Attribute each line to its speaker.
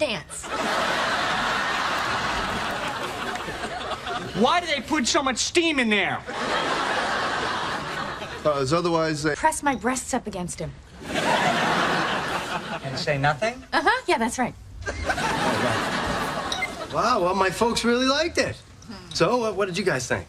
Speaker 1: dance.
Speaker 2: Why do they put so much steam in there?
Speaker 3: Because otherwise they...
Speaker 1: Press my breasts up against him.
Speaker 2: And say nothing?
Speaker 1: Uh huh. Yeah, that's right.
Speaker 4: Wow, well, my folks really liked it. So, uh, what did you guys think?